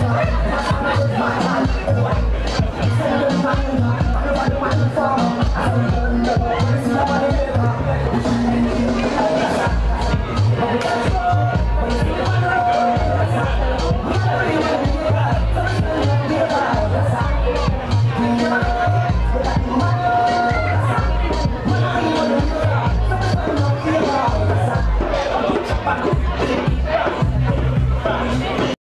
Oh, my God.